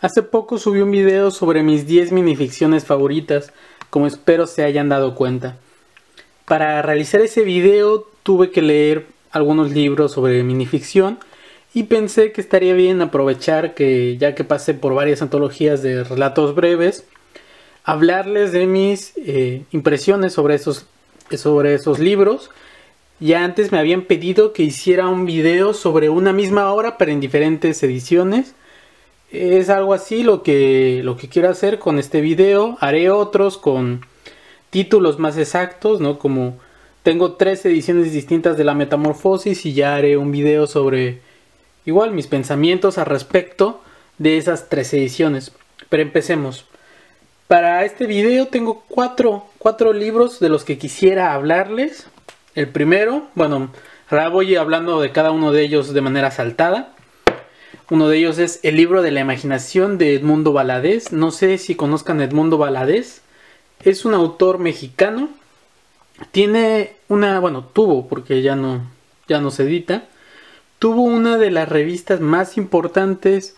Hace poco subí un video sobre mis 10 minificciones favoritas, como espero se hayan dado cuenta. Para realizar ese video tuve que leer algunos libros sobre minificción y pensé que estaría bien aprovechar que ya que pasé por varias antologías de relatos breves, hablarles de mis eh, impresiones sobre esos, sobre esos libros. Ya antes me habían pedido que hiciera un video sobre una misma obra pero en diferentes ediciones es algo así lo que, lo que quiero hacer con este video. Haré otros con títulos más exactos, ¿no? Como tengo tres ediciones distintas de la metamorfosis y ya haré un video sobre igual mis pensamientos al respecto de esas tres ediciones. Pero empecemos. Para este video tengo cuatro, cuatro libros de los que quisiera hablarles. El primero, bueno, ahora voy hablando de cada uno de ellos de manera saltada. Uno de ellos es El libro de la imaginación de Edmundo Valadez. No sé si conozcan Edmundo Valadez. Es un autor mexicano. Tiene una, bueno, tuvo, porque ya no, ya no se edita. Tuvo una de las revistas más importantes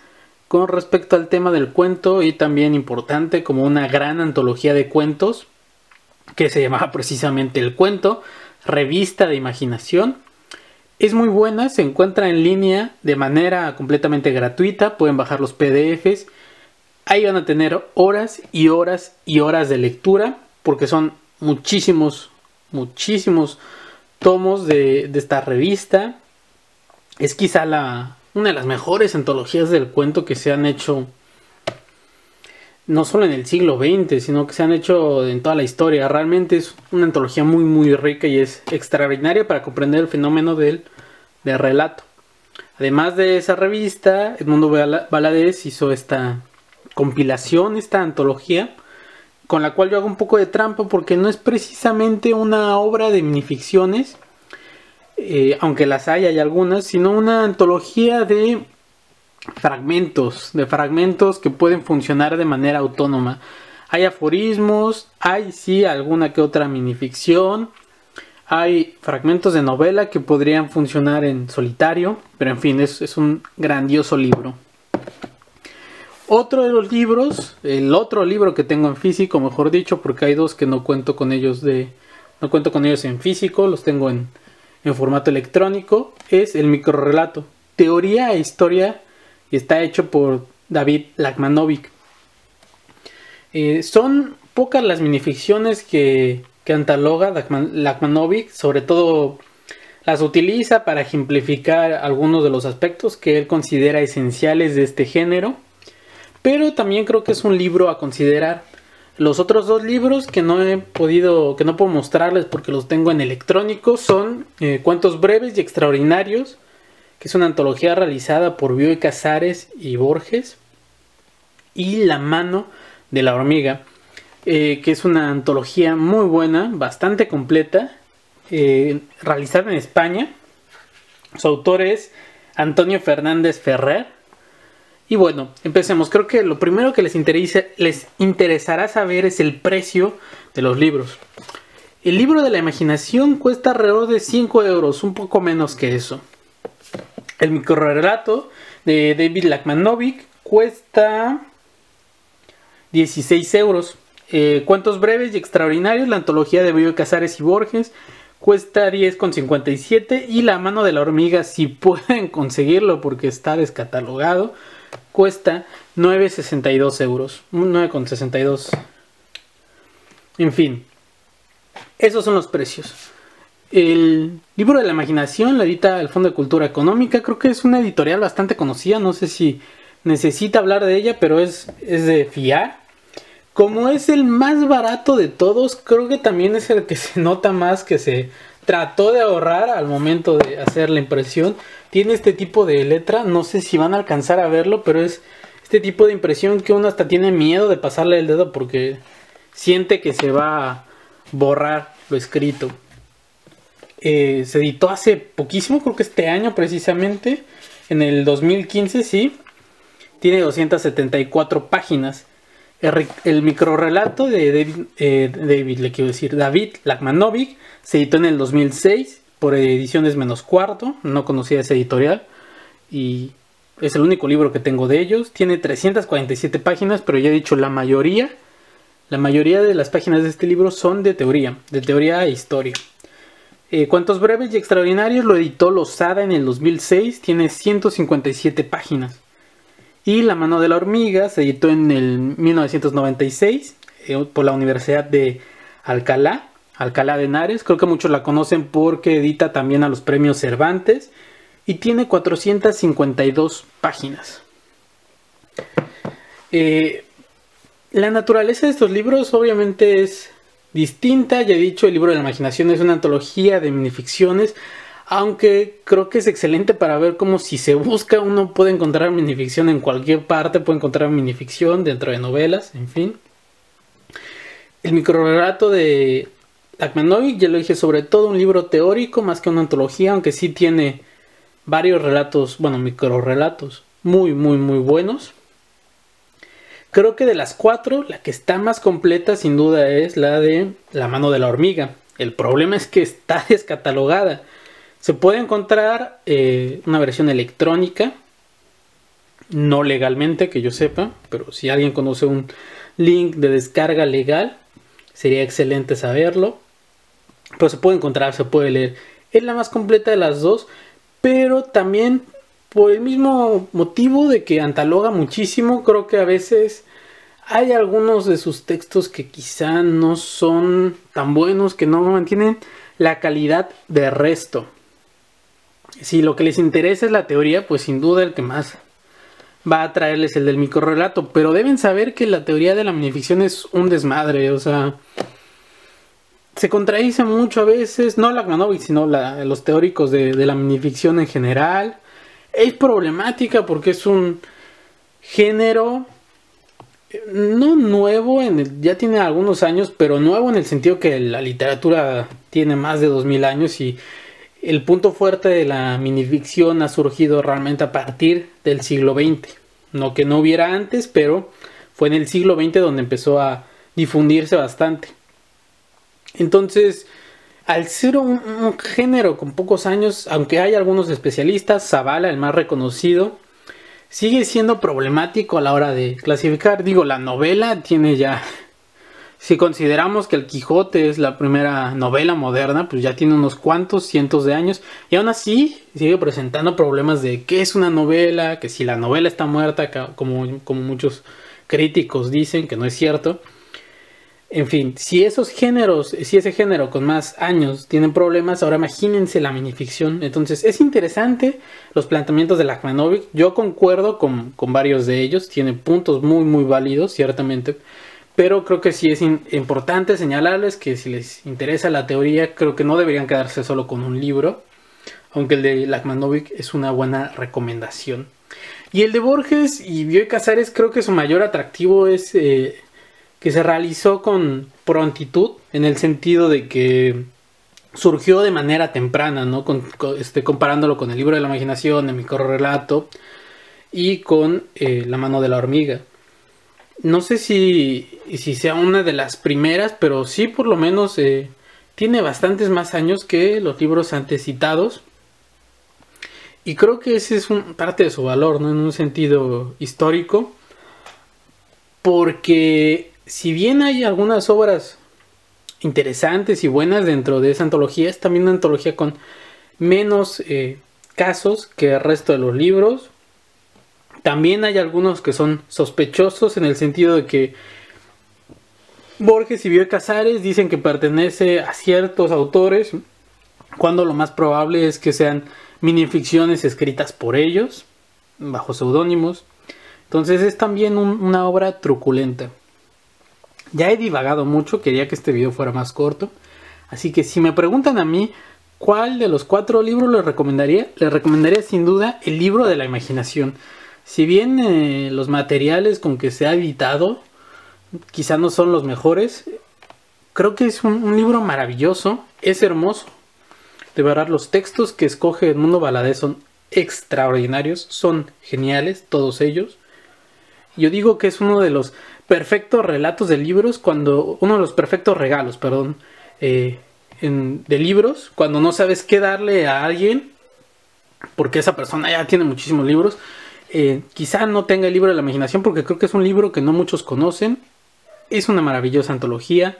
con respecto al tema del cuento y también importante como una gran antología de cuentos que se llamaba precisamente El Cuento, revista de imaginación es muy buena, se encuentra en línea de manera completamente gratuita, pueden bajar los PDFs. Ahí van a tener horas y horas y horas de lectura, porque son muchísimos, muchísimos tomos de, esta revista. Es quizá la, una de las mejores antologías del cuento que se han hecho no solo en el siglo XX, sino que se han hecho en toda la historia. Realmente es una antología muy, muy rica y es extraordinaria para comprender el fenómeno del, relato. Además de esa revista, Edmundo Valadez hizo esta compilación, esta antología, con la cual yo hago un poco de trampa porque no es precisamente una obra de minificciones, eh, aunque las hay, hay algunas, sino una antología de fragmentos, de fragmentos que pueden funcionar de manera autónoma. Hay aforismos, hay sí alguna que otra minificción, hay fragmentos de novela que podrían funcionar en solitario, pero en fin, es, es un grandioso libro. Otro de los libros, el otro libro que tengo en físico, mejor dicho, porque hay dos que no cuento con ellos de, no cuento con ellos en físico, los tengo en, en formato electrónico, es el microrelato, teoría e historia y está hecho por David Lagmanovic. Eh, son pocas las minificciones que, que antaloga Lagmanovic, sobre todo las utiliza para ejemplificar algunos de los aspectos que él considera esenciales de este género, pero también creo que es un libro a considerar. Los otros dos libros que no he podido, que no puedo mostrarles porque los tengo en electrónico son eh, Cuentos breves y extraordinarios que es una antología realizada por Bioy Casares y Borges, y La mano de la hormiga, eh, que es una antología muy buena, bastante completa, eh, realizada en España. Su autor es Antonio Fernández Ferrer. Y bueno, empecemos. Creo que lo primero que les, les interesará saber es el precio de los libros. El libro de la imaginación cuesta alrededor de 5 euros, un poco menos que eso. El microrelato de David Lachmanovic cuesta 16 euros. Eh, cuentos breves y extraordinarios, la antología de Bioy Casares y Borges cuesta 10,57 y la mano de la hormiga, si pueden conseguirlo porque está descatalogado, cuesta 9,62 euros. 9,62. En fin, esos son los precios. El libro de la imaginación lo edita el Fondo de Cultura Económica. Creo que es una editorial bastante conocida. No sé si necesita hablar de ella, pero es, es de fiar. Como es el más barato de todos, creo que también es el que se nota más que se trató de ahorrar al momento de hacer la impresión. Tiene este tipo de letra, no sé si van a alcanzar a verlo, pero es este tipo de impresión que uno hasta tiene miedo de pasarle el dedo porque siente que se va a borrar lo escrito. Eh, se editó hace poquísimo, creo que este año precisamente, en el 2015, sí. Tiene 274 páginas. El, el microrelato de David, eh, le quiero decir, David Lagmanovic, se editó en el 2006 por Ediciones Menos Cuarto. No conocía ese editorial. Y Es el único libro que tengo de ellos. Tiene 347 páginas, pero ya he dicho la mayoría. La mayoría de las páginas de este libro son de teoría, de teoría e historia. Eh, Cuentos breves y extraordinarios lo editó Lozada en el 2006, tiene 157 páginas. Y La mano de la hormiga se editó en el 1996 eh, por la Universidad de Alcalá, Alcalá de Henares. Creo que muchos la conocen porque edita también a los premios Cervantes y tiene 452 páginas. Eh, la naturaleza de estos libros obviamente es distinta. Ya he dicho, el libro de la imaginación es una antología de minificciones. Aunque creo que es excelente para ver cómo si se busca uno puede encontrar minificción en cualquier parte, puede encontrar minificción dentro de novelas, en fin. El microrelato de Akmanovic, ya lo dije, sobre todo un libro teórico más que una antología, aunque sí tiene varios relatos, bueno, microrelatos muy, muy, muy buenos. Creo que de las cuatro, la que está más completa sin duda es la de La mano de la hormiga. El problema es que está descatalogada. Se puede encontrar eh, una versión electrónica, no legalmente que yo sepa, pero si alguien conoce un link de descarga legal, sería excelente saberlo. Pero se puede encontrar, se puede leer. Es la más completa de las dos, pero también por el mismo motivo de que antaloga muchísimo, creo que a veces hay algunos de sus textos que quizá no son tan buenos, que no mantienen la calidad de resto. Si lo que les interesa es la teoría, pues sin duda el que más va a traerles el del microrelato, pero deben saber que la teoría de la minificción es un desmadre, o sea, se contradice mucho a veces, no la Lagmanovic, sino los teóricos de, de la minificción en general es problemática porque es un género no nuevo, en el, ya tiene algunos años, pero nuevo en el sentido que la literatura tiene más de 2000 años y el punto fuerte de la minificción ha surgido realmente a partir del siglo XX. No que no hubiera antes, pero fue en el siglo XX donde empezó a difundirse bastante. Entonces, al ser un, género con pocos años, aunque hay algunos especialistas, Zavala, el más reconocido, sigue siendo problemático a la hora de clasificar. Digo, la novela tiene ya, si consideramos que el Quijote es la primera novela moderna, pues ya tiene unos cuantos cientos de años y aún así sigue presentando problemas de qué es una novela, que si la novela está muerta, como, como muchos críticos dicen, que no es cierto. En fin, si esos géneros, si ese género con más años tienen problemas, ahora imagínense la minificción. Entonces, es interesante los planteamientos de Lachmanovic. Yo concuerdo con, varios de ellos, tiene puntos muy, muy válidos, ciertamente. Pero creo que sí es importante señalarles que si les interesa la teoría, creo que no deberían quedarse solo con un libro. Aunque el de Lachmanovic es una buena recomendación. Y el de Borges y Bioy Casares, creo que su mayor atractivo es. Eh, que se realizó con prontitud, en el sentido de que surgió de manera temprana, ¿no? este, comparándolo con el libro de la imaginación, el relato y con eh, La mano de la hormiga. No sé si, si sea una de las primeras, pero sí por lo menos eh, tiene bastantes más años que los libros antes citados. Y creo que ese es un, parte de su valor, ¿no? En un sentido histórico. Porque si bien hay algunas obras interesantes y buenas dentro de esa antología, es también una antología con menos eh, casos que el resto de los libros. También hay algunos que son sospechosos en el sentido de que Borges y Bioy Casares dicen que pertenece a ciertos autores, cuando lo más probable es que sean minificciones escritas por ellos, bajo seudónimos. Entonces es también una obra truculenta. Ya he divagado mucho, quería que este video fuera más corto. Así que si me preguntan a mí cuál de los cuatro libros les recomendaría, les recomendaría sin duda el libro de la imaginación. Si bien eh, los materiales con que se ha editado quizá no son los mejores, creo que es un, libro maravilloso, es hermoso. De verdad, los textos que escoge Edmundo Valadez son extraordinarios, son geniales, todos ellos. Yo digo que es uno de los perfectos relatos de libros cuando. Uno de los perfectos regalos, perdón. Eh, de libros, cuando no sabes qué darle a alguien, porque esa persona ya tiene muchísimos libros. Eh, quizá no tenga el libro de la imaginación porque creo que es un libro que no muchos conocen. Es una maravillosa antología.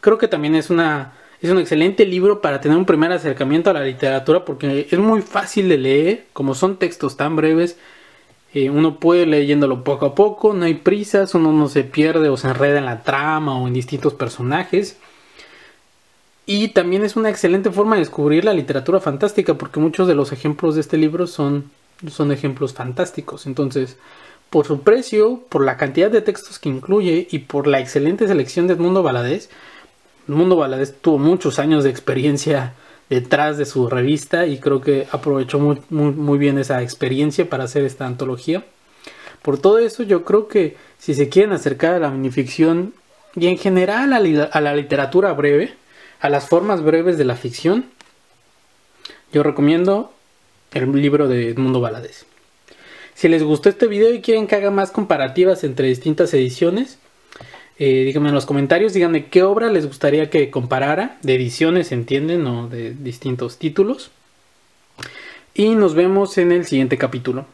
Creo que también es una es un excelente libro para tener un primer acercamiento a la literatura porque es muy fácil de leer, como son textos tan breves. Eh, uno puede leyéndolo poco a poco, no hay prisas, uno no se pierde o se enreda en la trama o en distintos personajes. Y también es una excelente forma de descubrir la literatura fantástica porque muchos de los ejemplos de este libro son, son ejemplos fantásticos. Entonces, por su precio, por la cantidad de textos que incluye y por la excelente selección de Edmundo Valadez, Edmundo Valadez tuvo muchos años de experiencia detrás de su revista y creo que aprovechó muy, muy, bien esa experiencia para hacer esta antología. Por todo eso yo creo que si se quieren acercar a la minificción y en general a la literatura breve, a las formas breves de la ficción, yo recomiendo el libro de Edmundo Valadez. Si les gustó este video y quieren que haga más comparativas entre distintas ediciones, eh, díganme en los comentarios, díganme qué obra les gustaría que comparara, de ediciones, entienden, o de distintos títulos. Y nos vemos en el siguiente capítulo.